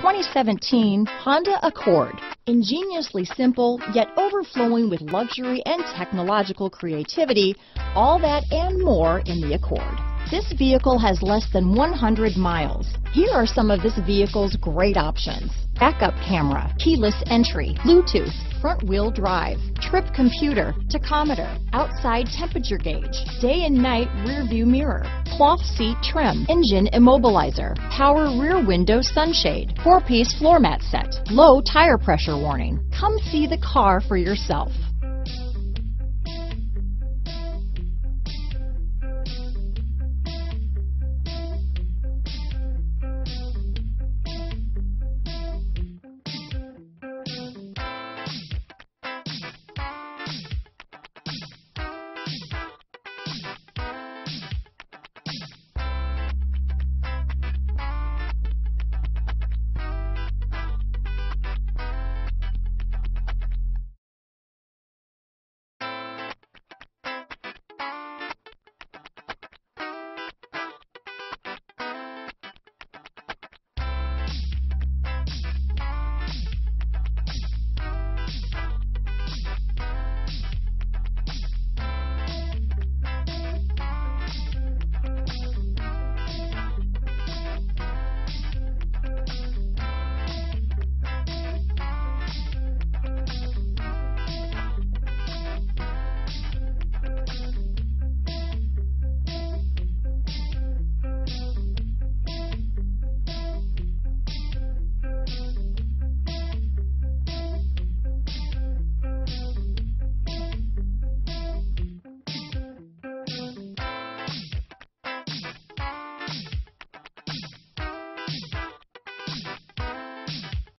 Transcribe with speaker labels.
Speaker 1: 2017 Honda Accord. Ingeniously simple, yet overflowing with luxury and technological creativity, all that and more in the Accord. This vehicle has less than 100 miles. Here are some of this vehicle's great options. Backup camera, keyless entry, Bluetooth, front wheel drive, trip computer, tachometer, outside temperature gauge, day and night rear view mirror, cloth seat trim, engine immobilizer, power rear window sunshade, four-piece floor mat set, low tire pressure warning. Come see the car for yourself. Thank you.